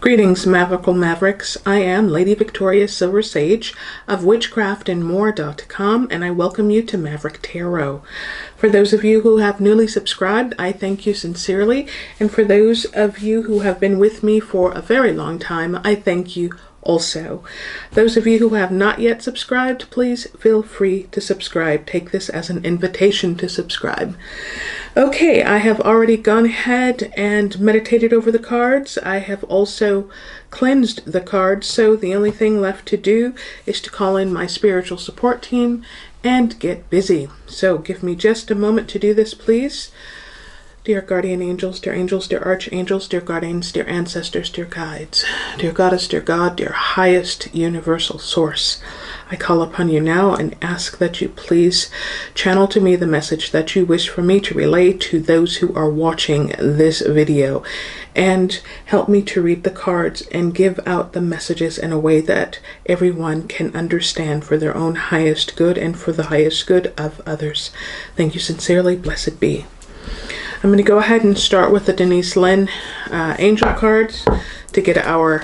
Greetings, Maverickle Mavericks. I am Lady Victoria Silver Sage of witchcraftandmore.com, and I welcome you to Maverick Tarot. For those of you who have newly subscribed, I thank you sincerely, and for those of you who have been with me for a very long time, I thank you also. Those of you who have not yet subscribed, please feel free to subscribe. Take this as an invitation to subscribe. Okay, I have already gone ahead and meditated over the cards. I have also cleansed the cards, so the only thing left to do is to call in my spiritual support team and get busy. So give me just a moment to do this, please. Dear guardian angels, dear angels, dear archangels, dear guardians, dear ancestors, dear guides, dear goddess, dear God, dear highest universal source, I call upon you now and ask that you please channel to me the message that you wish for me to relay to those who are watching this video and help me to read the cards and give out the messages in a way that everyone can understand for their own highest good and for the highest good of others. Thank you sincerely. Blessed be. I'm going to go ahead and start with the Denise Linn uh, angel cards to get our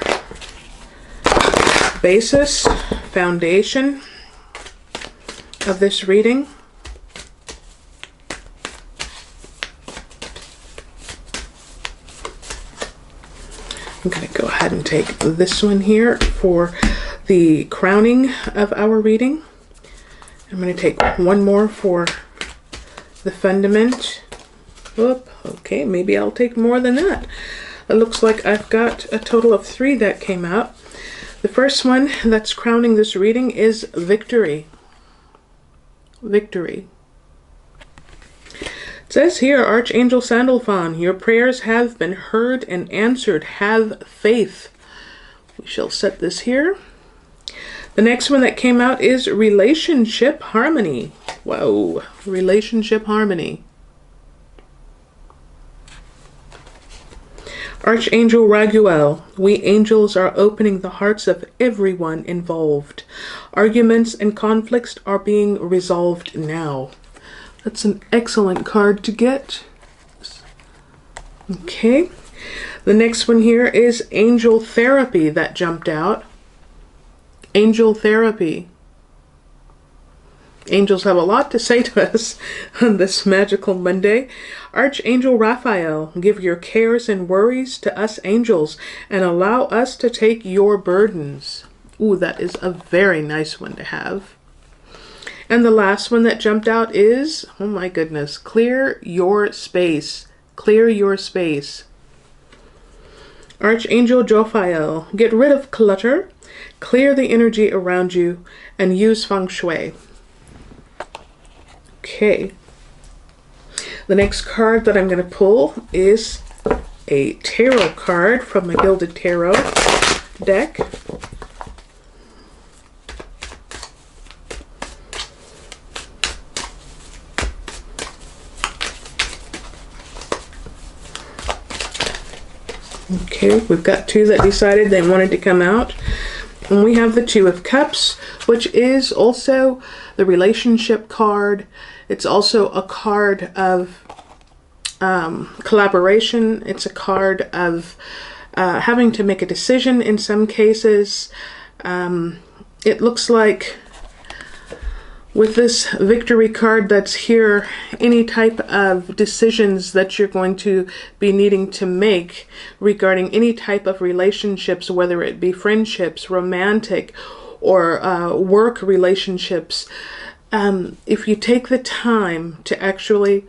basis, foundation of this reading. I'm going to go ahead and take this one here for the crowning of our reading. I'm going to take one more for the fundament Oop, okay, maybe I'll take more than that. It looks like I've got a total of three that came out. The first one that's crowning this reading is Victory. Victory. It says here, Archangel Sandalphon, your prayers have been heard and answered. Have faith. We shall set this here. The next one that came out is Relationship Harmony. Whoa, Relationship Harmony. Archangel Raguel, we angels are opening the hearts of everyone involved. Arguments and conflicts are being resolved now. That's an excellent card to get. Okay. The next one here is Angel Therapy that jumped out. Angel Therapy. Angels have a lot to say to us on this magical Monday. Archangel Raphael, give your cares and worries to us angels and allow us to take your burdens. Ooh, that is a very nice one to have. And the last one that jumped out is, oh my goodness, clear your space. Clear your space. Archangel Jophiel, get rid of clutter, clear the energy around you, and use feng shui. Okay. The next card that I'm going to pull is a tarot card from the Gilded Tarot deck. Okay, we've got two that decided they wanted to come out. And we have the Two of Cups, which is also the relationship card it's also a card of um, collaboration. It's a card of uh, having to make a decision in some cases. Um, it looks like with this victory card that's here, any type of decisions that you're going to be needing to make regarding any type of relationships, whether it be friendships, romantic, or uh, work relationships, um, if you take the time to actually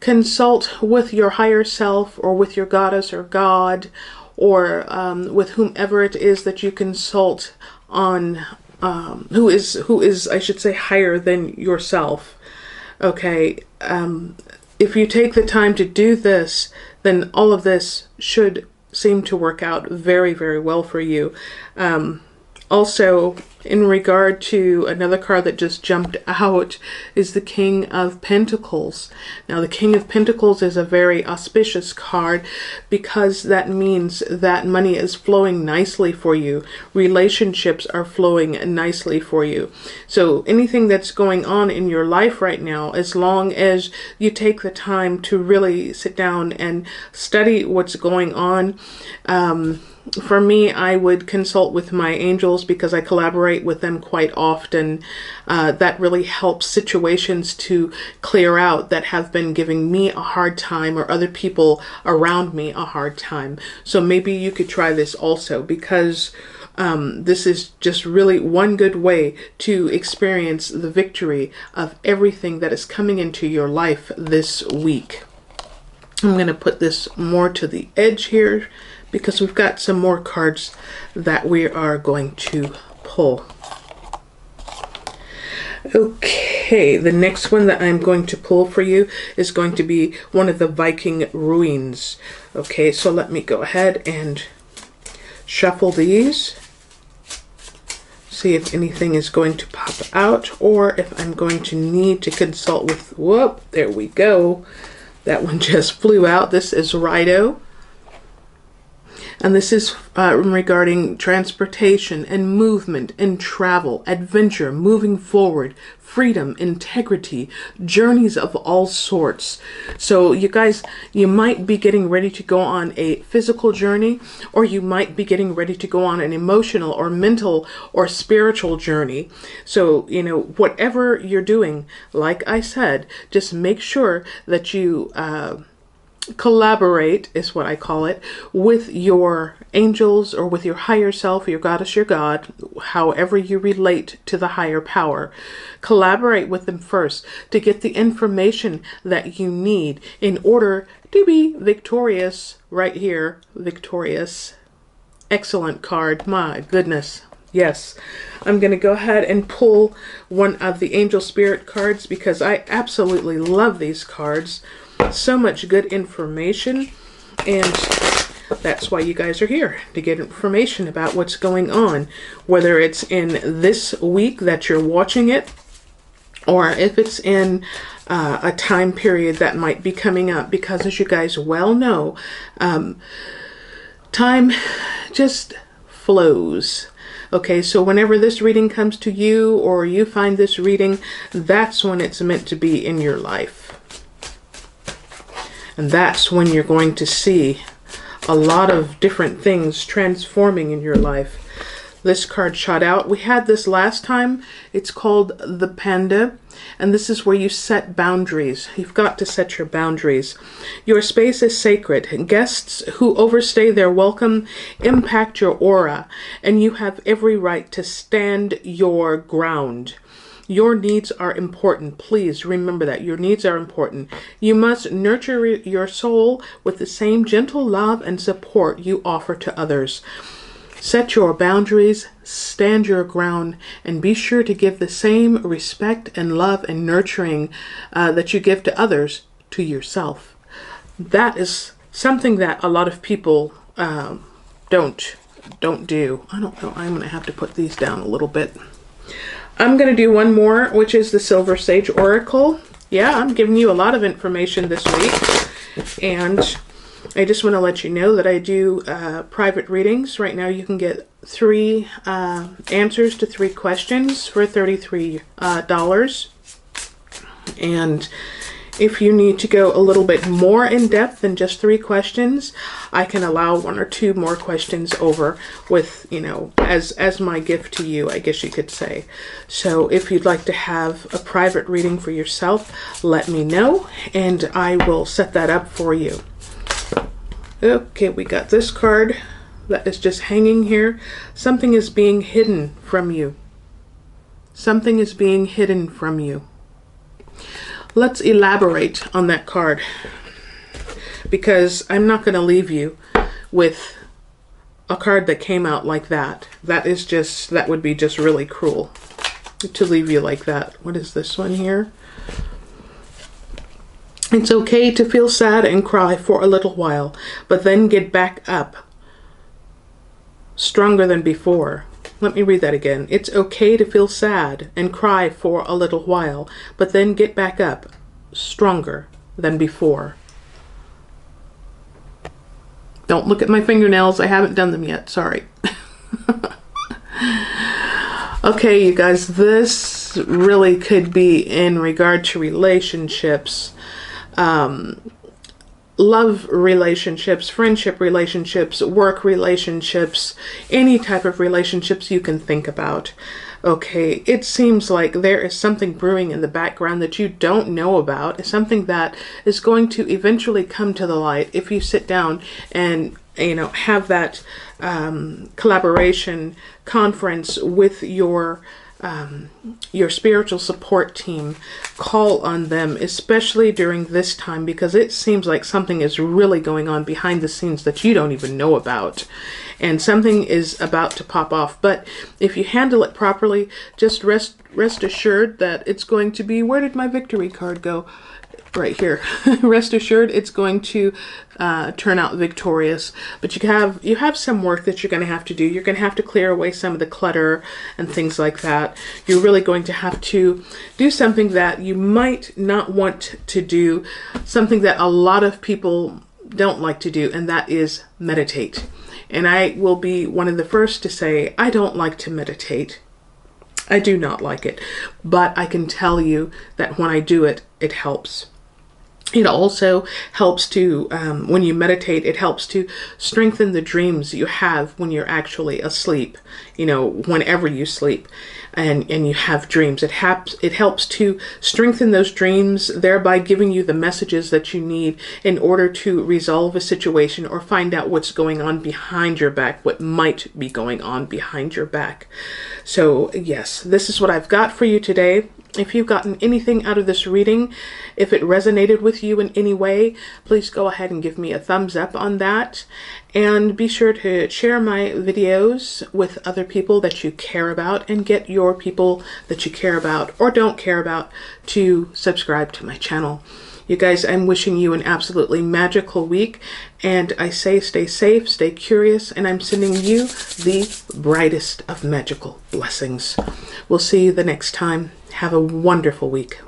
consult with your higher self or with your goddess or god or um, with whomever it is that you consult on um, who is who is I should say higher than yourself okay um, if you take the time to do this then all of this should seem to work out very very well for you. Um, also in regard to another card that just jumped out is the King of Pentacles. Now, the King of Pentacles is a very auspicious card because that means that money is flowing nicely for you. Relationships are flowing nicely for you. So anything that's going on in your life right now, as long as you take the time to really sit down and study what's going on, um, for me, I would consult with my angels because I collaborate with them quite often. Uh, that really helps situations to clear out that have been giving me a hard time or other people around me a hard time. So maybe you could try this also because um, this is just really one good way to experience the victory of everything that is coming into your life this week. I'm going to put this more to the edge here because we've got some more cards that we are going to pull. Okay, the next one that I'm going to pull for you is going to be one of the Viking runes. Okay, so let me go ahead and shuffle these. See if anything is going to pop out or if I'm going to need to consult with, whoop, there we go. That one just flew out. This is Rido. And this is uh, regarding transportation and movement and travel, adventure, moving forward, freedom, integrity, journeys of all sorts. So, you guys, you might be getting ready to go on a physical journey, or you might be getting ready to go on an emotional or mental or spiritual journey. So, you know, whatever you're doing, like I said, just make sure that you. Uh, collaborate is what I call it with your angels or with your higher self, your goddess, your god, however you relate to the higher power. Collaborate with them first to get the information that you need in order to be victorious right here. Victorious. Excellent card. My goodness. Yes, I'm going to go ahead and pull one of the Angel Spirit cards because I absolutely love these cards so much good information and that's why you guys are here to get information about what's going on. Whether it's in this week that you're watching it or if it's in uh, a time period that might be coming up. Because as you guys well know um, time just flows. Okay, so whenever this reading comes to you or you find this reading, that's when it's meant to be in your life. And that's when you're going to see a lot of different things transforming in your life. This card shot out. We had this last time. It's called the Panda. And this is where you set boundaries. You've got to set your boundaries. Your space is sacred. Guests who overstay their welcome impact your aura. And you have every right to stand your ground. Your needs are important. Please remember that. Your needs are important. You must nurture your soul with the same gentle love and support you offer to others. Set your boundaries, stand your ground, and be sure to give the same respect and love and nurturing uh, that you give to others to yourself. That is something that a lot of people uh, don't don't do. I don't know. I'm going to have to put these down a little bit. I'm going to do one more, which is the Silver Sage Oracle. Yeah, I'm giving you a lot of information this week. And I just want to let you know that I do uh, private readings. Right now you can get three uh, answers to three questions for $33. Uh, and if you need to go a little bit more in depth than just three questions, I can allow one or two more questions over with, you know, as as my gift to you, I guess you could say. So if you'd like to have a private reading for yourself, let me know and I will set that up for you. Okay, we got this card that is just hanging here. Something is being hidden from you. Something is being hidden from you. Let's elaborate on that card because I'm not going to leave you with a card that came out like that. That is just, that would be just really cruel to leave you like that. What is this one here? It's okay to feel sad and cry for a little while, but then get back up stronger than before. Let me read that again. It's okay to feel sad and cry for a little while, but then get back up stronger than before. Don't look at my fingernails. I haven't done them yet. Sorry. okay, you guys, this really could be in regard to relationships. Um, love relationships, friendship relationships, work relationships, any type of relationships you can think about. Okay, it seems like there is something brewing in the background that you don't know about, something that is going to eventually come to the light if you sit down and you know have that um, collaboration conference with your um, your spiritual support team, call on them, especially during this time, because it seems like something is really going on behind the scenes that you don't even know about. And something is about to pop off. But if you handle it properly, just rest rest assured that it's going to be where did my victory card go? Right here. Rest assured, it's going to uh, turn out victorious. But you have you have some work that you're going to have to do. You're going to have to clear away some of the clutter and things like that. You're really going to have to do something that you might not want to do, something that a lot of people don't like to do, and that is meditate. And I will be one of the first to say, I don't like to meditate. I do not like it, but I can tell you that when I do it, it helps. It also helps to, um, when you meditate, it helps to strengthen the dreams you have when you're actually asleep, you know, whenever you sleep and, and you have dreams. It, helps, it helps to strengthen those dreams, thereby giving you the messages that you need in order to resolve a situation or find out what's going on behind your back, what might be going on behind your back. So, yes, this is what I've got for you today. If you've gotten anything out of this reading, if it resonated with you in any way, please go ahead and give me a thumbs up on that. And be sure to share my videos with other people that you care about and get your people that you care about or don't care about to subscribe to my channel. You guys, I'm wishing you an absolutely magical week. And I say stay safe, stay curious, and I'm sending you the brightest of magical blessings. We'll see you the next time. Have a wonderful week.